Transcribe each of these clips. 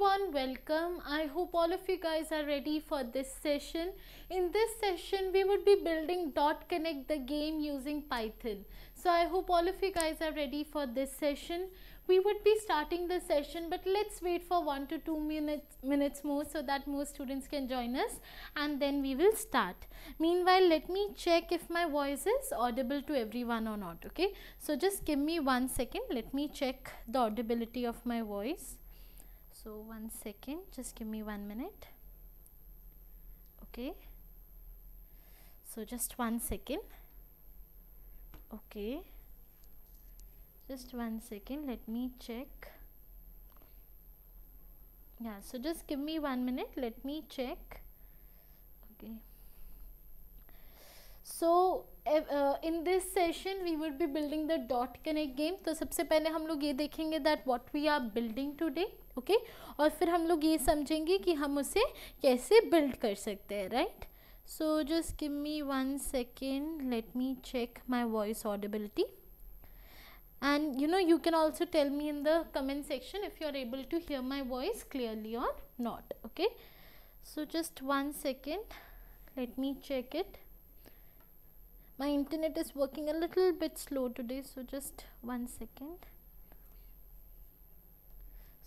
everyone, welcome. I hope all of you guys are ready for this session. In this session, we would be building Dot Connect the game using Python. So I hope all of you guys are ready for this session. We would be starting the session, but let's wait for one to two minutes, minutes more so that more students can join us and then we will start. Meanwhile, let me check if my voice is audible to everyone or not, okay? So just give me one second. Let me check the audibility of my voice. So one second, just give me one minute. Okay. So just one second. Okay just one second let me check yeah so just give me one minute let me check okay uh, in this session we would be building the dot connect game तो सबसे पहले हम लोग ये देखेंगे that what we are building today okay और फिर हम लोग ये समझेंगे कि हम उसे कैसे बिल्ड कर सकते हैं right so just give me one second let me check my voice audibility and you know you can also tell me in the comment section if you are able to hear my voice clearly or not okay so just one second let me check it my internet is working a little bit slow today so just one second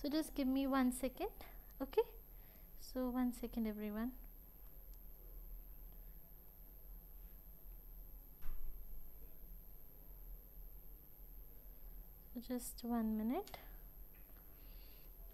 so, just give me one second, okay? So, one second, everyone. Just one minute.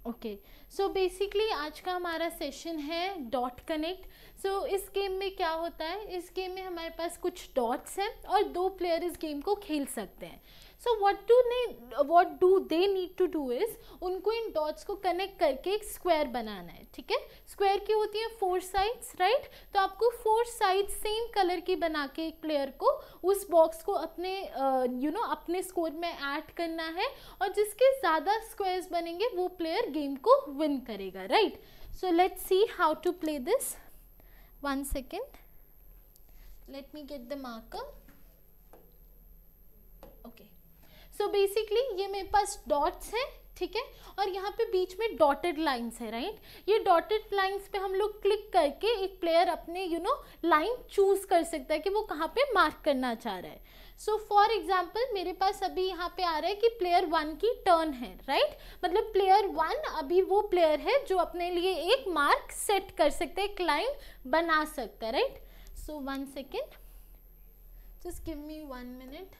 Okay so basically आज का हमारा session है dot connect सो इस game में क्या होता है? इस गेम में हमारे पास कुछ डॉट्स हैं और दो प्लेयर इस गेम को खेल सकते हैं. सो वट डू ने what do they need to do is उनको इन डॉट्स को कनेक्ट करके एक स्क्वायर बनाना है ठीक है? स्क्वायर की होती है फोर साइड्स राइट तो आपको फोर साइड्स सेम कलर की बना के एक प्लेयर को उस बॉक्स को अपने you uh, know you know, अपने स्कोर में ऐड करना है और जिसके ज़्यादा स्क्वायर्स बनेंगे वो प्लेयर गेम को विन करेगा right so let's see how to play this one second let me get the marker okay so so basically ये मेरे पास डॉट्स हैं, ठीक है? और यहाँ पे बीच में डॉटेड लाइंस है राइट ये डॉटेड लाइंस पे हम लोग क्लिक करके एक प्लेयर अपने यू नो लाइन चूज़ कर सकता है कि वो कहाँ पे मार्क करना चाह रहा है। सो फॉर एग्ज़ाम्पल मेरे पास अभी यहाँ पे आ रहा है कि प्लेयर वन की टर्न है राइट right? मतलब प्लेयर वन अभी वो प्लेयर है जो अपने लिए एक मार्क सेट कर सकता है, एक लाइन बना सकता है right so one second just give me one minute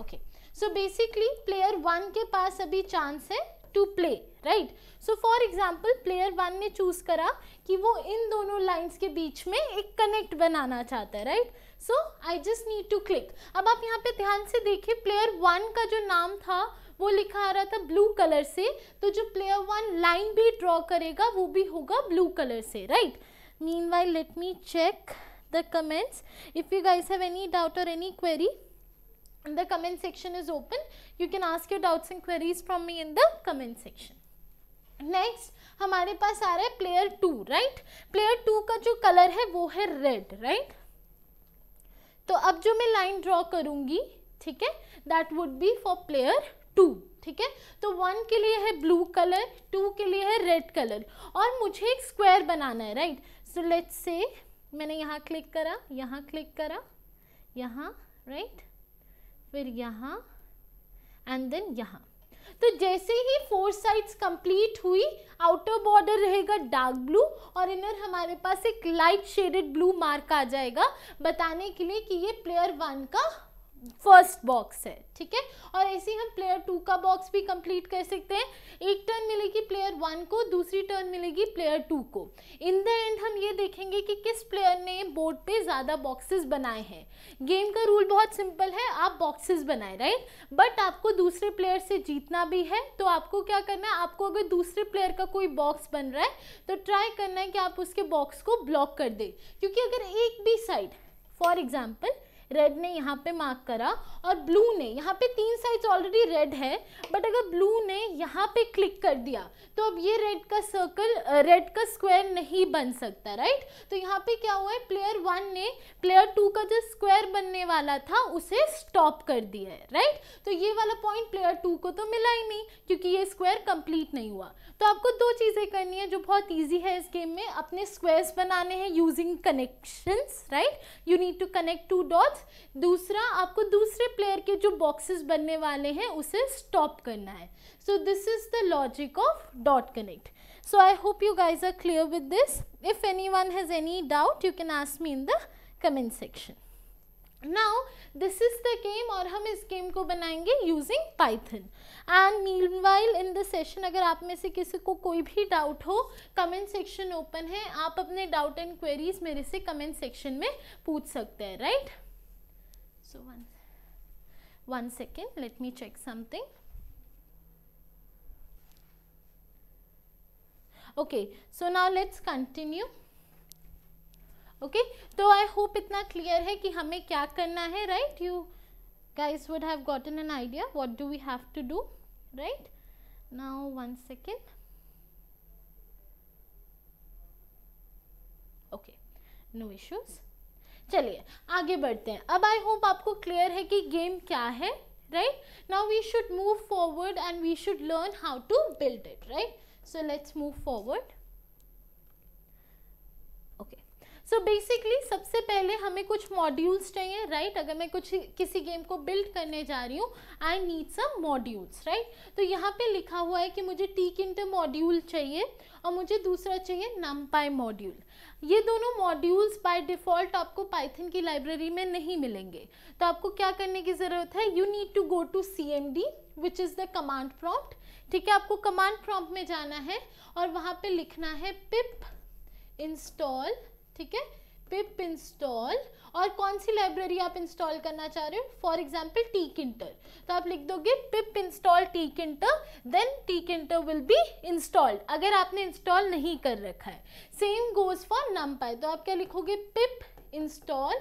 okay so basically player one के पास अभी चांस है to play right so for example player one ने चूज़ करा कि वो इन दोनों लाइन्स के बीच में एक कनेक्ट बनाना चाहता है right so I just need to click अब आप यहाँ पे ध्यान से देखिए प्लेयर वन का जो नाम था, वो लिखा आ रहा था ब्लू कलर से। तो जो प्लेयर वन लाइन भी ड्रॉ करेगा, वो भी होगा ब्लू कलर से right meanwhile let me check the comments if you guys have any doubt or any query the comment section is open. You can ask your doubts and queries from me in the comment section. Next, हमारे पास आ रहा है player two right player two का जो colour है, वो है रेड राइट तो अब जो मैं लाइन ड्रॉ करूँगी, ठीक है? That would be for player two ठीक है? तो वन के लिए है ब्लू कलर टू के लिए है रेड कलर और मुझे एक स्क्वायर बनाना है राइट सो लेट्स से मैंने यहाँ क्लिक करा, यहाँ क्लिक करा, यहाँ राइट right? फिर यहाँ एंड देन यहाँ। तो जैसे ही फोर साइड्स कंप्लीट हुई आउटर बॉर्डर रहेगा डार्क ब्लू और इनर हमारे पास एक लाइट शेडेड ब्लू मार्क आ जाएगा, बताने के लिए कि ये प्लेयर वन का फ़र्स्ट बॉक्स है, ठीक है? और ऐसे ही हम प्लेयर टू का बॉक्स भी कंप्लीट कर सकते हैं। एक टर्न मिलेगी प्लेयर वन को, दूसरी टर्न मिलेगी प्लेयर टू को। इन द एंड हम ये देखेंगे कि किस प्लेयर ने बोर्ड पे ज़्यादा बॉक्सेस बनाए हैं। गेम का रूल बहुत सिंपल है, आप बॉक्सेस बनाए राइट बट आपको दूसरे प्लेयर से जीतना भी है तो आपको क्या करना है? आपको अगर दूसरे प्लेयर का कोई बॉक्स बन रहा है तो ट्राई करना है कि आप उसके बॉक्स को ब्लॉक कर दे। क्योंकि अगर एक भी साइड फॉर एग्ज़ाम्पल रेड ने यहाँ पे मार्क करा और ब्लू ने, यहाँ पे तीन साइड्स ऑलरेडी रेड है बट अगर ब्लू ने यहाँ पे क्लिक कर दिया तो अब ये रेड का सर्कल रेड का स्क्वायर नहीं बन सकता राइट तो यहाँ पे क्या हुआ है? प्लेयर वन ने प्लेयर टू का जो स्क्वायर बनने वाला था, उसे स्टॉप कर दिया है राइट तो ये वाला पॉइंट प्लेयर टू को तो मिला ही नहीं, क्योंकि ये स्क्वायर कंप्लीट नहीं हुआ। तो आपको दो चीज़ें करनी है जो बहुत ईजी है इस गेम में। अपने स्क्वायर्स बनाने हैं using connections right you need to connect two dots दूसरा, आपको दूसरे प्लेयर के जो बॉक्सेस बनने वाले हैं, उसे स्टॉप करना है। So this is the logic of dot connect so, i hope you guys are clear with this. If anyone has any doubt, you can ask me in the comment section. Now this is the game और हम इस game को बनाएँगे using Python and meanwhile in the session अगर आप में से किसी को कोई भी डाउट हो कमेंट सेक्शन ओपन है। आप अपने डाउट एंड क्वेरीज मेरे से कमेंट सेक्शन में पूछ सकते हैं right so one one second let me check something okay so now let's continue okay तो आई होप इतना क्लियर है कि हमें क्या करना है right you guys would have gotten an idea what do we have to do right now one second okay no issues चलिए, आगे बढ़ते हैं। अब आई होप आपको क्लियर है कि गेम क्या है right now we should move forward and we should learn how to build it right so let's move forward so so basically सबसे पहले हमें कुछ मॉड्यूल्स चाहिए राइट right? अगर मैं कुछ किसी गेम को बिल्ड करने जा रही हूँ I need some modules right तो यहाँ पे लिखा हुआ है कि मुझे टीक इंटर मॉड्यूल चाहिए और मुझे दूसरा चाहिए नमपाई मॉड्यूल ये दोनों मॉड्यूल्स बाय डिफ़ॉल्ट आपको पाइथन की लाइब्रेरी में नहीं मिलेंगे। तो आपको क्या करने की ज़रूरत है? You need to go to C M D which is the command prompt ठीक है, आपको कमांड प्रॉम्प्ट में जाना है और वहाँ पे लिखना है पिप इंस्टॉल ठीक है पिप इंस्टॉल और कौन सी लाइब्रेरी आप इंस्टॉल करना चाह रहे हो? फॉर एग्ज़ाम्पल टी किंटर तो आप लिख दोगे pip install tkinter then tkinter will be installed अगर आपने इंस्टॉल नहीं कर रखा है सेम गोज फॉर नमपाई तो आप क्या लिखोगे? पिप इंस्टॉल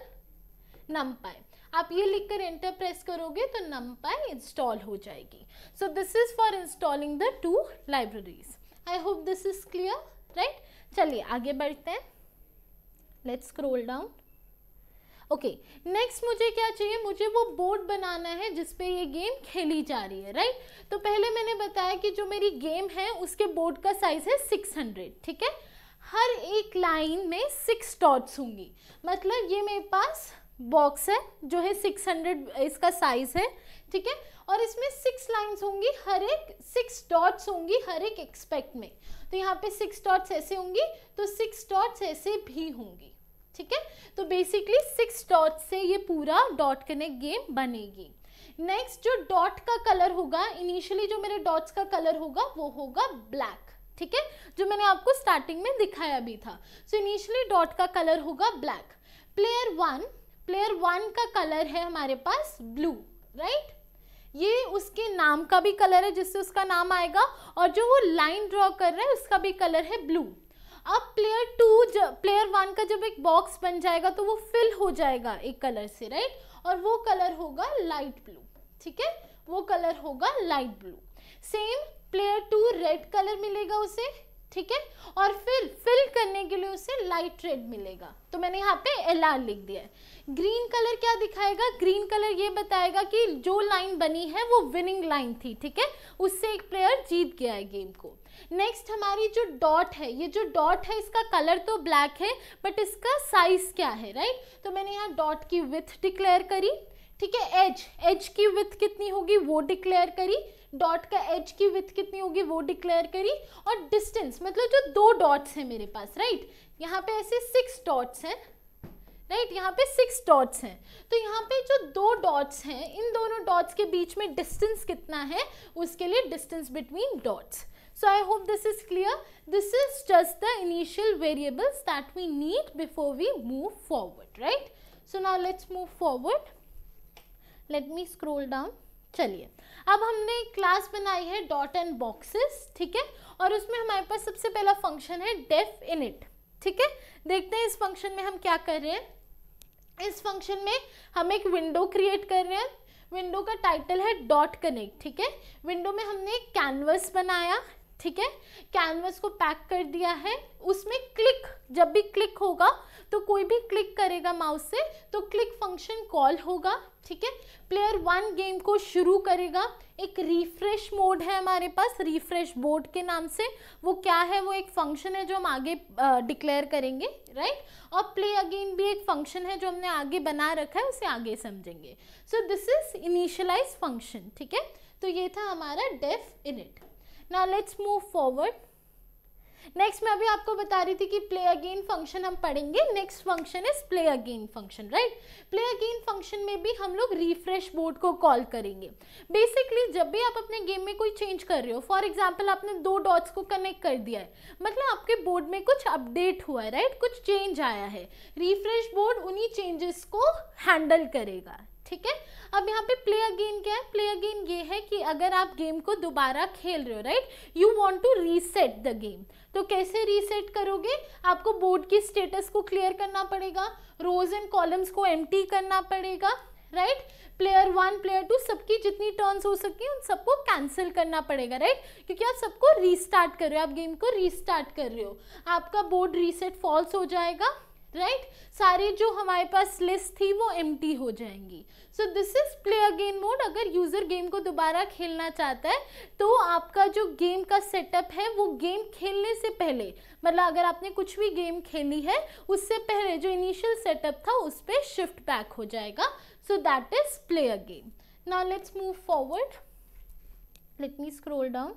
नमपाई आप ये लिखकर एंटर प्रेस करोगे तो नमपाई इंस्टॉल हो जाएगी. So this is for installing the two libraries I hope this is clear right चलिए, आगे बढ़ते हैं. Let's scroll down okay next मुझे क्या चाहिए? मुझे वो बोर्ड बनाना है जिसपे ये गेम खेली जा रही है राइट? तो पहले मैंने बताया कि जो मेरी गेम है, उसके बोर्ड का साइज़ है 600 ठीक है? हर एक लाइन में सिक्स डॉट्स होंगी। मतलब ये मेरे पास बॉक्स है, जो है 600 इसका साइज़ है, ठीक है? और इसमें सिक्स लाइंस होंगी, हर एक सिक्स डॉट्स होंगी, हर एक एक्सपेक्ट में। तो यहाँ पे सिक्स डॉट्स ऐसे होंगी तो सिक्स डॉट्स ऐसे भी होंगी। ठीक है? तो बेसिकली सिक्स डॉट से ये पूरा डॉट कनेक्ट गेम बनेगी। नेक्स्ट जो डॉट का कलर होगा इनिशियली जो मेरे डॉट्स का कलर होगा, वो होगा ब्लैक ठीक है? जो मैंने आपको स्टार्टिंग में दिखाया भी था। सो इनिशियली डॉट का कलर होगा black player one player one का कलर है हमारे पास ब्लू राइट ये उसके नाम का भी कलर है जिससे उसका नाम आएगा, और जो वो लाइन ड्रॉ कर रहा है, उसका भी कलर है ब्लू अब प्लेयर टू प्लेयर वन का जब एक बॉक्स बन जाएगा तो वो फिल हो जाएगा एक कलर से राइट और वो कलर होगा लाइट ब्लू ठीक है? वो कलर होगा light blue same player two red colour मिलेगा उसे, ठीक है? और फिर फिल करने के लिए उसे लाइट रेड मिलेगा। तो मैंने यहाँ पे एल आर लिख दिया है। ग्रीन कलर क्या दिखाएगा? ग्रीन कलर ये बताएगा कि जो लाइन बनी है, वो विनिंग लाइन थी, ठीक है? उससे एक प्लेयर जीत गया है गेम को। नेक्स्ट हमारी जो डॉट है, ये जो डॉट है, इसका कलर तो ब्लैक है बट इसका साइज़ क्या है राइट तो मैंने यहाँ डॉट की विथ डिक्लेयर करी, ठीक है? एज एज की विथ कितनी होगी, वो डिक्लेयर करी डॉट का एज की विथ कितनी होगी, वो डिक्लेयर करी, और डिस्टेंस मतलब जो दो डॉट्स हैं मेरे पास राइट यहाँ पे ऐसे सिक्स डॉट्स हैं राइट यहाँ पे सिक्स डॉट्स हैं। तो यहाँ पे जो दो डॉट्स हैं, इन दोनों डॉट्स के बीच में डिस्टेंस कितना है, उसके लिए distance between dots so, i hope this is clear. This is just the initial variables that we need before we move forward, right? So, now let's move forward. Let me scroll down. चलिए। अब हमने class बनाई है dot and boxes ठीक है? और उसमें हमारे पास सबसे पहला फ़ंक्शन है डेफ इनिट ठीक है? देखते हैं इस फ़ंक्शन में हम क्या कर रहे हैं। इस फ़ंक्शन में हम एक विंडो क्रिएट कर रहे हैं। विंडो का टाइटल है डॉट कनेक्ट ठीक है? विंडो में हमने एक कैनवस बनाया ठीक है? कैनवस को पैक कर दिया है। उसमें क्लिक जब भी क्लिक होगा तो कोई भी क्लिक करेगा माउस से तो क्लिक फ़ंक्शन कॉल होगा, ठीक है? प्लेयर वन गेम को शुरू करेगा। एक रिफ्रेश मोड है हमारे पास रिफ्रेश बोर्ड के नाम से। वो क्या है? वो एक फ़ंक्शन है जो हम आगे डिक्लेयर करेंगे राइट और प्ले अगेन भी एक फ़ंक्शन है जो हमने आगे बना रखा है, उसे आगे समझेंगे। So this is initialize function ठीक है? तो ये था हमारा डेफ इनिट ना लेट्स मूव फॉरवर्ड नेक्स्ट मैं अभी आपको बता रही थी कि प्ले अगेन फ़ंक्शन हम पढ़ेंगे. Next function is play again function right play again function में भी हम लोग रिफ्रेश बोर्ड को कॉल करेंगे. बेसिकली जब भी आप अपने गेम में कोई चेंज कर रहे हो फॉर एग्ज़ाम्पल आपने दो डॉट्स को कनेक्ट कर दिया है मतलब आपके बोर्ड में कुछ अपडेट हुआ है राइट कुछ चेंज आया है. रिफ्रेश बोर्ड उन्हीं चेंजेस को हैंडल करेगा. ठीक है? अब यहाँ पे प्ले अगेन क्या है? प्ले अगेन ये है कि अगर आप गेम को दोबारा खेल रहे हो right you want to reset the game तो कैसे रीसेट करोगे? आपको बोर्ड की स्टेटस को क्लियर करना पड़ेगा रोज एंड कॉलम्स को एम करना पड़ेगा right player one player two सबकी जितनी टर्न्स हो सकती हैं, उन सबको कैंसिल करना पड़ेगा राइट right? क्योंकि आप सबको रीस्टार्ट कर रहे हो, आप गेम को रीस्टार्ट कर रहे हो। आपका बोर्ड रीसेट फॉल्स हो जाएगा राइट right? सारी जो हमारे पास लिस्ट थी, वो एम हो जाएँगी। So this is play again mode अगर यूज़र गेम को दोबारा खेलना चाहता है तो आपका जो गेम का सेटअप है, वो गेम खेलने से पहले मतलब अगर आपने कुछ भी गेम खेली है, उससे पहले जो इनिशियल सेटअप था, उस पर शिफ्ट बैक हो जाएगा। So that is play again now let's move forward let me scroll down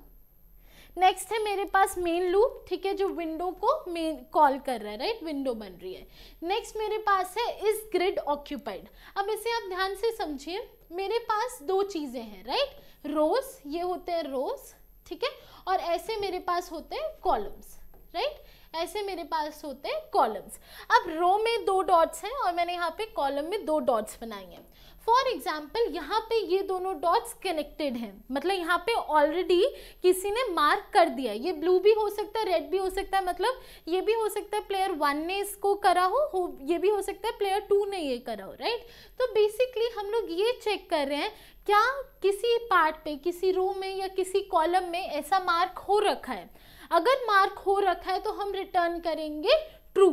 next है मेरे पास मेन लूप ठीक है, जो विंडो को मेन कॉल कर रहा है राइट विंडो बन रही है। नेक्स्ट मेरे पास है इस ग्रिड ऑक्यूपाइड अब इसे आप ध्यान से समझिए, मेरे पास दो चीज़ें हैं राइट रोज ये होते हैं रोज ठीक है? और ऐसे मेरे पास होते हैं कॉलम्स राइट ऐसे मेरे पास होते हैं कॉलम्स अब रो में दो डॉट्स हैं और मैंने यहाँ पे कॉलम में दो डॉट्स बनाए हैं। फॉर एग्ज़ाम्पल यहाँ पे ये दोनों डॉट्स कनेक्टेड हैं। मतलब यहाँ पे ऑलरेडी किसी ने मार्क कर दिया। ये ब्लू भी हो सकता है रेड भी हो सकता है। मतलब ये भी हो सकता है प्लेयर वन ने इसको करा हो, ये भी हो सकता है प्लेयर टू ने ये करा हो राइट तो बेसिकली हम लोग ये चेक कर रहे हैं क्या किसी पार्ट पे किसी रो में या किसी कॉलम में ऐसा मार्क हो रखा है? अगर मार्क हो रखा है तो हम रिटर्न करेंगे ट्रू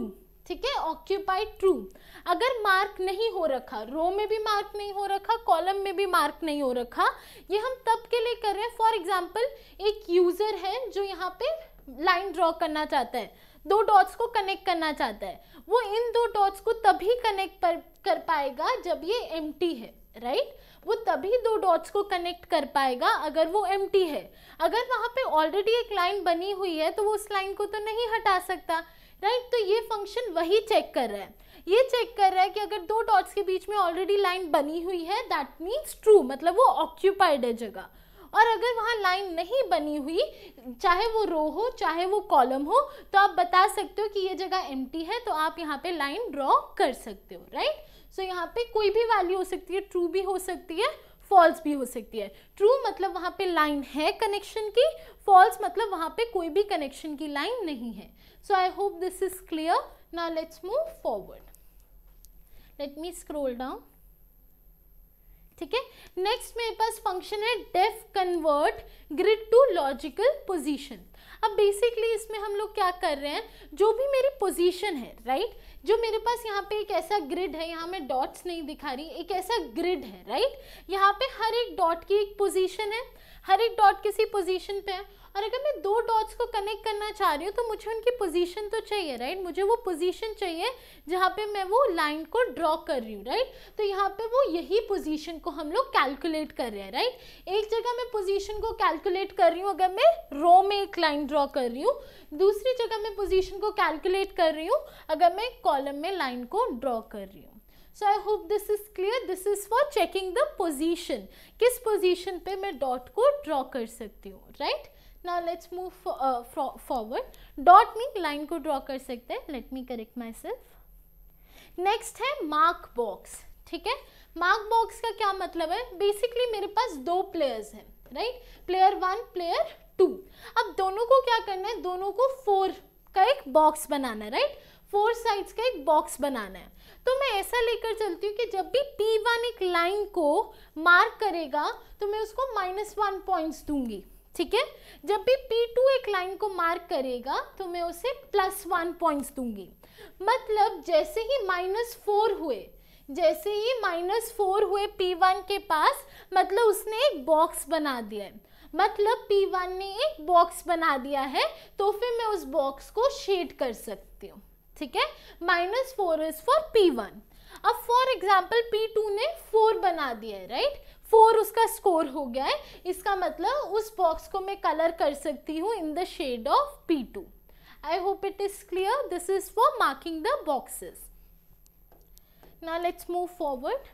ठीक है? ऑक्यूपाइड ट्रू अगर मार्क नहीं हो रखा रो में भी मार्क नहीं हो रखा कॉलम में भी मार्क नहीं हो रखा, ये हम तब के लिए कर रहे हैं। फॉर एग्ज़ाम्पल एक यूज़र है जो यहाँ पे लाइन ड्रॉ करना चाहता है। दो डॉट्स को कनेक्ट करना चाहता है। वो इन दो डॉट्स को तभी कनेक्ट कर पाएगा जब ये एम है राइट right? वो तभी दो डॉट्स को कनेक्ट कर पाएगा अगर वो एम है। अगर वहाँ पे ऑलरेडी एक लाइन बनी हुई है तो वो उस लाइन को तो नहीं हटा सकता। राइट तो ये फ़ंक्शन वही चेक कर रहा है। ये चेक कर रहा है कि अगर दो डॉट्स के बीच में ऑलरेडी लाइन बनी हुई है दैट मीन्स ट्रू मतलब वो ऑक्यूपाइड है जगह। और अगर वहाँ लाइन नहीं बनी हुई चाहे वो रो हो चाहे वो कॉलम हो तो आप बता सकते हो कि ये जगह एम है तो आप यहाँ पे लाइन ड्रॉ कर सकते हो राइट सो so, यहाँ पे कोई भी वैल्यू हो सकती है ट्रू भी हो सकती है फॉल्स भी हो सकती है। ट्रू मतलब वहाँ पे लाइन है कनेक्शन की फॉल्स मतलब वहाँ पे कोई भी कनेक्शन की लाइन नहीं है। So I hope this is clear now, let's move forward. Let me scroll down. ठीक है नेक्स्ट मेरे पास फ़ंक्शन है def convert grid to logical position अब बेसिकली इसमें हम लोग क्या कर रहे हैं? जो भी मेरी पोजीशन है राइट जो मेरे पास यहाँ पे एक ऐसा ग्रिड है, यहाँ मैं डॉट्स नहीं दिखा रही, एक ऐसा ग्रिड है राइट यहाँ पे हर एक डॉट की एक पोजीशन है। हर एक डॉट किसी पोजीशन पे है। और अगर मैं दो डॉट्स को कनेक्ट करना चाह रही हूँ तो मुझे उनकी पोजीशन तो चाहिए राइट मुझे वो पोजीशन चाहिए जहाँ पे मैं वो लाइन को ड्रॉ कर रही हूँ राइट तो यहाँ पे वो यही पोजीशन को हम लोग कैलकुलेट कर रहे हैं राइट एक जगह मैं पोजीशन को कैलकुलेट कर रही हूँ अगर मैं रो में एक लाइन ड्रॉ कर रही हूँ, दूसरी जगह मैं पोजिशन को कैलकुलेट कर रही हूँ अगर मैं कॉलम में लाइन को ड्रॉ कर रही हूँ। So I hope this is clear this is for checking the position किस पोजिशन पे मैं डॉट को ड्रॉ कर सकती हूँ right right? Now let's move forward dot mean line को ड्रॉ कर सकते हैं. Let me correct myself next है मार्क बॉक्स ठीक है? मार्क बॉक्स का क्या मतलब है? बेसिकली मेरे पास दो प्लेयर्स हैं right player one player two अब दोनों को क्या करना है? दोनों को फोर का एक बॉक्स बनाना है राइट फोर साइड्स का एक बॉक्स बनाना है. तो मैं ऐसा लेकर चलती हूँ कि जब भी P1 एक लाइन को मार्क करेगा तो मैं उसको माइनस वन पॉइंट्स दूँगी. ठीक है? जब भी P2 एक लाइन को मार्क करेगा तो मैं उसे प्लस वन पॉइंट्स दूँगी। मतलब जैसे ही माइनस फोर हुए, जैसे ही माइनस फोर हुए P1 के पास मतलब उसने एक बॉक्स बना दिया है। मतलब P1 ने एक बॉक्स बना दिया है तो फिर मैं उस बॉक्स को शेड कर सकती हूँ। ठीक है? Minus four is for P one अब फॉर एग्ज़ाम्पल पी टू ने फोर बना दिया है राइट फोर उसका स्कोर हो गया है। इसका मतलब उस बॉक्स को मैं कलर कर सकती हूँ in the shade of P two I hope it is clear this is for marking the boxes now let's move forward.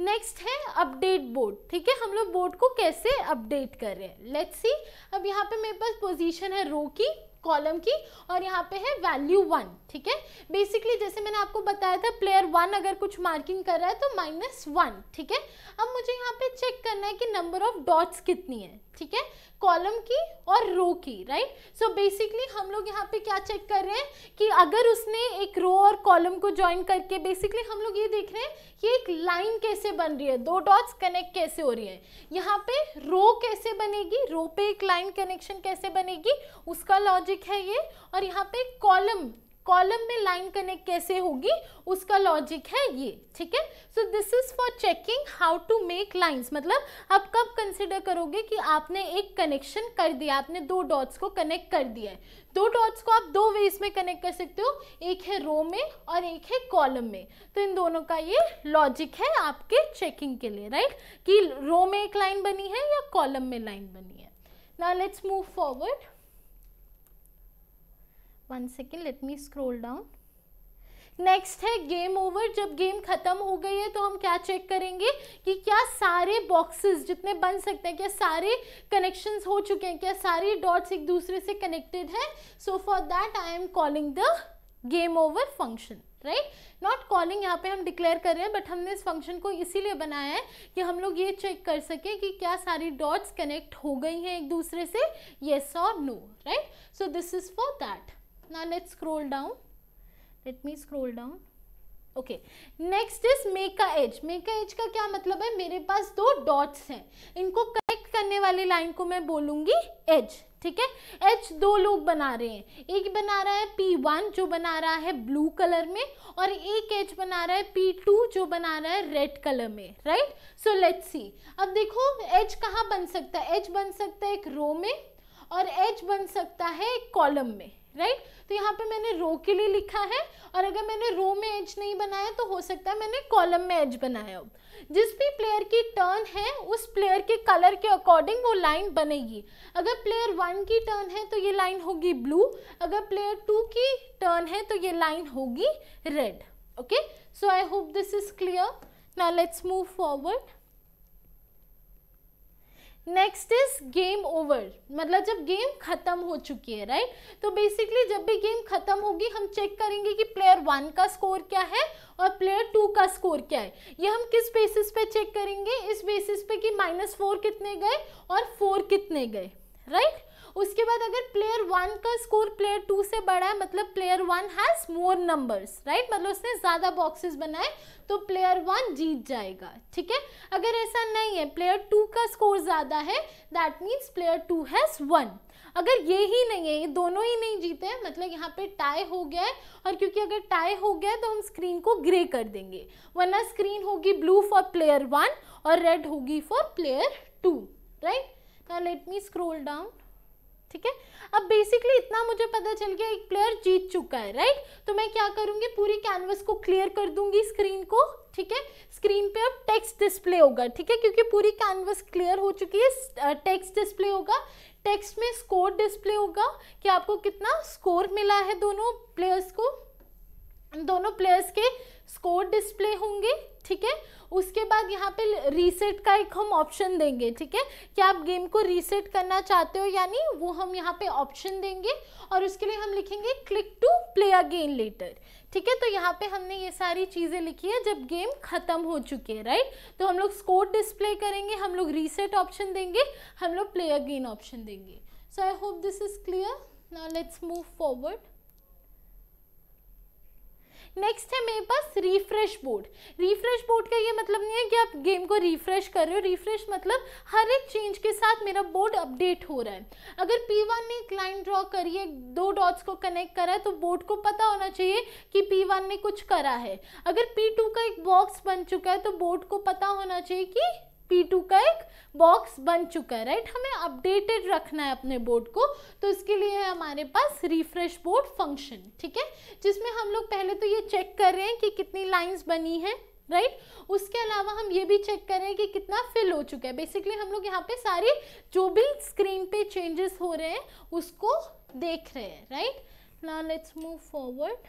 Next है अपडेट बोर्ड ठीक है? हम लोग बोर्ड को कैसे अपडेट कर रहे हैं? लेट्स सी अब यहाँ पे मेरे पास पोजीशन है रो की। कॉलम की और यहाँ पे है वैल्यू वन, ठीक है? बेसिकली जैसे मैंने आपको बताया था प्लेयर वन अगर कुछ मार्किंग कर रहा है तो माइनस वन ठीक है? अब मुझे यहाँ पे चेक करना है कि नंबर ऑफ़ डॉट्स कितनी है। ठीक है? कॉलम की और रो की राइट सो बेसिकली हम लोग यहाँ पे क्या चेक कर रहे हैं कि अगर उसने एक रो और कॉलम को ज्वाइन करके बेसिकली हम लोग ये देख रहे हैं कि एक लाइन कैसे बन रही है, दो डॉट्स कनेक्ट कैसे हो रही है। यहाँ पे रो कैसे बनेगी रो पे एक लाइन कनेक्शन कैसे बनेगी, उसका लॉजिक है ये। और यहाँ पे कॉलम कॉलम में लाइन कनेक्ट कैसे होगी, उसका लॉजिक है ये, ठीक है? So this is for checking how to make lines मतलब आप कब कंसिडर करोगे कि आपने एक कनेक्शन कर दिया, आपने दो डॉट्स को कनेक्ट कर दिया है। दो डॉट्स को आप दो वेज में कनेक्ट कर सकते हो, एक है रो में और एक है कॉलम में। तो इन दोनों का ये लॉजिक है आपके चेकिंग के लिए राइट कि रो में एक लाइन बनी है या कॉलम में लाइन बनी है। Now let's move forward one second let me scroll down next है गेम ओवर जब गेम खत्म हो गई है तो हम क्या चेक करेंगे? कि क्या सारे बॉक्सेस जितने बन सकते हैं, क्या सारे कनेक्शंस हो चुके हैं, क्या सारे डॉट्स एक दूसरे से कनेक्टेड है? So for that I am calling the game over function right not calling यहाँ पे हम डिक्लेयर कर रहे हैं बट हमने इस फ़ंक्शन को इसीलिए बनाया है कि हम लोग ये चेक कर सकें कि क्या सारी डॉट्स कनेक्ट हो गई हैं एक दूसरे से येस और no right so this is for that now let's scroll down. Let me scroll down. Okay next is make edge make edge का क्या मतलब है? मेरे पास दो डॉट्स हैं। इनको कनेक्ट करने वाली लाइन को मैं बोलूँगी एज ठीक है? एच दो लोग बना रहे हैं। एक बना रहा है पी वन जो बना रहा है ब्लू कलर में और एक एच बना रहा है पी टू जो बना रहा है रेड कलर में राइट सो लेट्स सी अब देखो एच कहाँ बन सकता है? एच बन सकता है एक रो में और एच बन सकता है एक कॉलम में। राइट तो यहाँ पे मैंने रो के लिए लिखा है और अगर मैंने रो में एज नहीं बनाया तो हो सकता है मैंने कॉलम में एज बनाया हो। जिस भी प्लेयर की टर्न है, उस प्लेयर के कलर के अकॉर्डिंग वो लाइन बनेगी। अगर प्लेयर वन की टर्न है तो ये लाइन होगी ब्लू अगर प्लेयर टू की टर्न है तो ये लाइन होगी red okay so I hope this is clear now let's move forward next is game over मतलब जब गेम खत्म हो चुकी है राइट तो बेसिकली जब भी गेम खत्म होगी, हम चेक करेंगे कि प्लेयर वन का स्कोर क्या है और प्लेयर टू का स्कोर क्या है। ये हम किस बेसिस पे चेक करेंगे? इस बेसिस पे कि माइनस फोर कितने गए और फोर कितने गए राइट उसके बाद अगर प्लेयर वन का स्कोर प्लेयर टू से बड़ा है मतलब player one has more numbers right मतलब उसने ज़्यादा बॉक्सेस बनाए तो प्लेयर वन जीत जाएगा, ठीक है? अगर ऐसा नहीं है प्लेयर टू का स्कोर ज़्यादा है that means player two has one अगर ये ही नहीं है, ये दोनों ही नहीं जीते हैं मतलब यहाँ पे टाई हो गया है, और क्योंकि अगर टाई हो गया है तो हम स्क्रीन को ग्रे कर देंगे, वरना स्क्रीन होगी ब्लू फॉर प्लेयर वन और रेड होगी for player two right now let me scroll down ठीक है? अब बेसिकली इतना मुझे पता चल गया, एक प्लेयर जीत चुका है राइट तो मैं क्या करूँगी? पूरी कैनवस को क्लियर कर दूँगी स्क्रीन को, ठीक है? स्क्रीन पे अब टेक्स्ट डिस्प्ले होगा, ठीक है? क्योंकि पूरी कैनवस क्लियर हो चुकी है टेक्स्ट डिस्प्ले होगा। टेक्स्ट में स्कोर डिस्प्ले होगा कि आपको कितना स्कोर मिला है दोनों प्लेयर्स को। दोनों प्लेयर्स के स्कोर डिस्प्ले होंगे, ठीक है? उसके बाद यहाँ पे रीसेट का एक हम ऑप्शन देंगे, ठीक है? क्या आप गेम को रीसेट करना चाहते हो यानी वो हम यहाँ पे ऑप्शन देंगे और उसके लिए हम लिखेंगे click to play again later ठीक है? तो यहाँ पे हमने ये सारी चीज़ें लिखी है जब गेम खत्म हो चुके हैं राइट तो हम लोग स्कोर डिस्प्ले करेंगे, हम लोग रीसेट ऑप्शन देंगे, हम लोग प्ले अगेन ऑप्शन देंगे। So I hope this is clear now let's move forward. Next है मेरे पास रिफ्रेश बोर्ड रिफ्रेश बोर्ड का ये मतलब नहीं है कि आप गेम को रिफ्रेश कर रहे हो. रिफ्रेश मतलब हर एक चेंज के साथ मेरा बोर्ड अपडेट हो रहा है. अगर पी वन ने एक लाइन ड्रॉ करी है, दो डॉट्स को कनेक्ट करा है तो बोर्ड को पता होना चाहिए कि पी वन ने कुछ करा है. अगर पी टू का एक बॉक्स बन चुका है तो बोर्ड को पता होना चाहिए कि P2 का एक बॉक्स बन चुका है राइट हमें अपडेटेड रखना है अपने बोर्ड को तो इसके लिए है हमारे पास रिफ्रेश बोर्ड फ़ंक्शन ठीक है? जिसमें हम लोग पहले तो ये चेक कर रहे हैं कि कितनी लाइंस बनी है राइट right? उसके अलावा हम ये भी चेक करें कि कितना फिल हो चुका है। बेसिकली हम लोग यहाँ पे सारी जो भी स्क्रीन पे चेंजेस हो रहे हैं, उसको देख रहे हैं right now let's move forward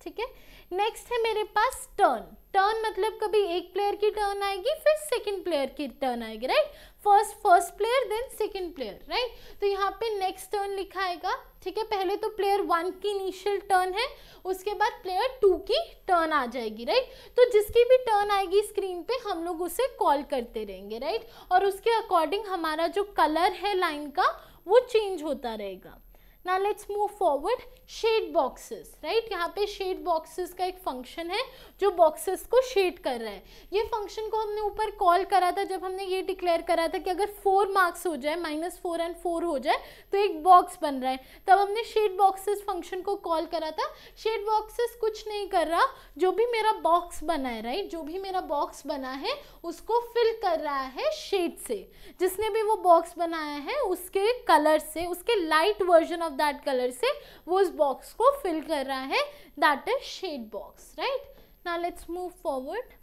ठीक है? नेक्स्ट है मेरे पास टर्न टर्न मतलब कभी एक प्लेयर की टर्न आएगी, फिर सेकंड प्लेयर की टर्न आएगी right first first player then second player right तो यहाँ पे नेक्स्ट टर्न लिखा आएगा, ठीक है? पहले तो प्लेयर वन की इनिशियल टर्न है, उसके बाद प्लेयर टू की टर्न आ जाएगी राइट तो जिसकी भी टर्न आएगी स्क्रीन पे, हम लोग उसे कॉल करते रहेंगे राइट और उसके अकॉर्डिंग हमारा जो कलर है लाइन का, वो चेंज होता रहेगा। Now let's move forward shade boxes right यहाँ पे शेड बॉक्सेस का एक फ़ंक्शन है जो बॉक्सेस को शेड कर रहा है। ये फ़ंक्शन को हमने ऊपर कॉल करा था जब हमने ये डिक्लेयर करा था कि अगर फोर मार्क्स हो जाए माइनस फोर एंड फोर हो जाए तो एक बॉक्स बन रहा है। तब हमने शेड बॉक्सेस फ़ंक्शन को कॉल करा था। शेड बॉक्सेस कुछ नहीं कर रहा। जो भी मेरा बॉक्स बना है राइट जो भी मेरा बॉक्स बना है, उसको फिल कर रहा है शेड से। जिसने भी वो बॉक्स बनाया है, उसके कलर से, उसके light version of that colour से वो उस बॉक्स को फिल कर रहा है that is shade box right now let's move forward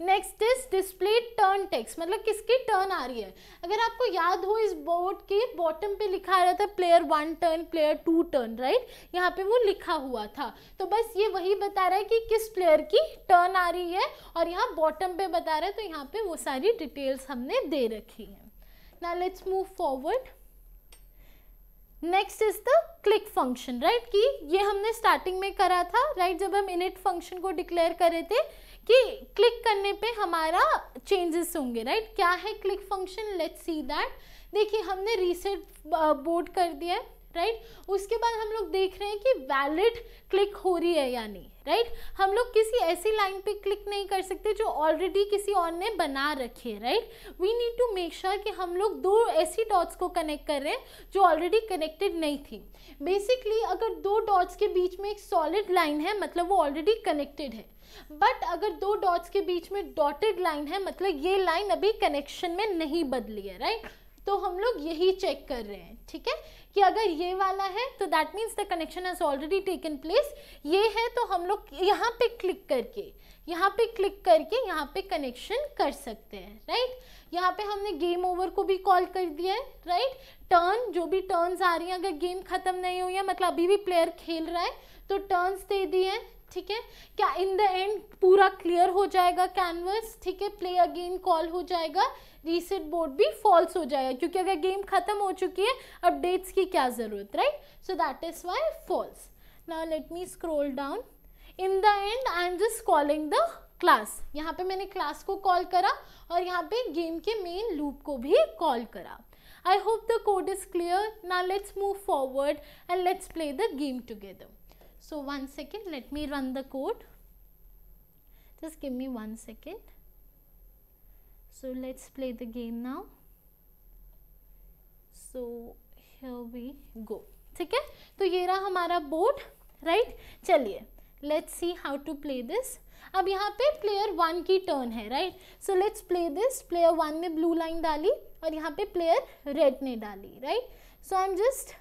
next is display turn text मतलब किसकी टर्न आ रही है? अगर आपको याद हो, इस बोर्ड के बॉटम पे लिखा रहा था player one turn player two turn right यहाँ पे वो लिखा हुआ था। तो बस ये वही बता रहा है कि किस प्लेयर की टर्न आ रही है, और यहाँ बॉटम पे बता रहा है तो यहाँ पे वो सारी डिटेल्स हमने दे रखी है। Now let's move forward next is the click function right कि ये हमने स्टार्टिंग में करा था राइट right? जब हम इनिट फ़ंक्शन को डिक्लेयर करे थे कि क्लिक करने पे हमारा चेंजेस होंगे राइट right? क्या है click function let's see that देखिए, हमने रीसेट बोर्ड कर दिया है राइट right? उसके बाद हम लोग देख रहे हैं कि वैलिड क्लिक हो रही है या नहीं राइट? right? हम लोग किसी ऐसी लाइन पे क्लिक नहीं कर सकते जो ऑलरेडी किसी और ने बना रखी है, right? We need to make sure कि हम लोग दो ऐसी डॉट्स को कनेक्ट कर रहे हैं जो ऑलरेडी कनेक्टेड नहीं थी। बेसिकली अगर दो डॉट्स के बीच में एक सॉलिड लाइन है मतलब वो ऑलरेडी कनेक्टेड है। बट अगर दो डॉट्स के बीच में डॉटेड लाइन है मतलब ये लाइन अभी कनेक्शन में नहीं बदली है, राइट? तो हम लोग यही चेक कर रहे हैं, ठीक है? कि अगर ये वाला है तो that means the connection has already taken place ये है तो हम लोग यहाँ पे क्लिक करके, यहाँ पे क्लिक करके यहाँ पे कनेक्शन कर सकते हैं राइट यहाँ पे हमने गेम ओवर को भी कॉल कर दिया है राइट टर्न जो भी टर्न्स आ रही हैं, अगर गेम खत्म नहीं हुई है मतलब अभी भी प्लेयर खेल रहा है तो टर्न्स दे दिए हैं, ठीक है? क्या इन द एंड पूरा क्लियर हो जाएगा कैनवस ठीक है? प्ले अगेन कॉल हो जाएगा। रीसेट बोर्ड भी फॉल्स हो जाएगा क्योंकि अगर गेम खत्म हो चुकी है अपडेट्स की क्या ज़रूरत right so that is why false now let me scroll down in the end I am just calling the class यहाँ पे मैंने क्लास को कॉल करा और यहाँ पे गेम के मेन लूप को भी कॉल करा I hope the code is clear. Now let's move forward and let's play the game together. So one second, let me run the code. Just give me one second. So, let's play the game now. So, here we go. ठीक है? तो ये रहा हमारा board right चलिए let's see how to play this अब यहाँ पे प्लेयर वन की टर्न है right so let's play this player one ने ब्लू लाइन डाली और यहाँ पे प्लेयर रेड ने डाली right so I am just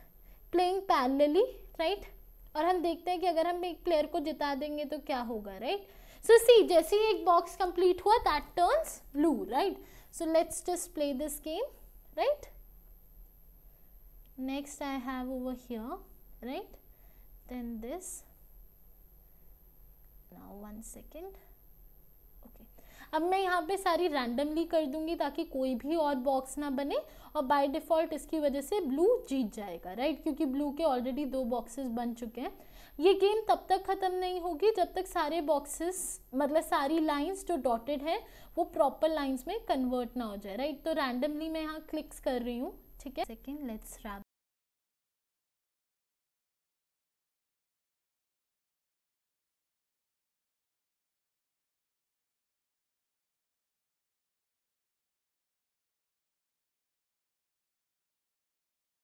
playing parallelly right और हम देखते हैं कि अगर हम एक प्लेयर को जिता देंगे तो क्या होगा राइट right? सो सी जैसे एक बॉक्स कंप्लीट हुआ that turns blue right so let's just play this game right next I have over here right then this now one second okay अब मैं यहाँ पे सारी रैंडमली कर दूँगी ताकि कोई भी और बॉक्स ना बने और बाय डिफ़ॉल्ट इसकी वजह से ब्लू जीत जाएगा राइट right? क्योंकि ब्लू के ऑलरेडी दो बॉक्सेस बन चुके हैं। ये गेम तब तक ख़त्म नहीं होगी जब तक सारे बॉक्सेस मतलब सारी लाइंस जो डॉटेड है, वो प्रॉपर लाइंस में कन्वर्ट ना हो जाए राइट तो रैंडमली मैं यहाँ क्लिक्स कर रही हूँ, ठीक है? Second let's wrap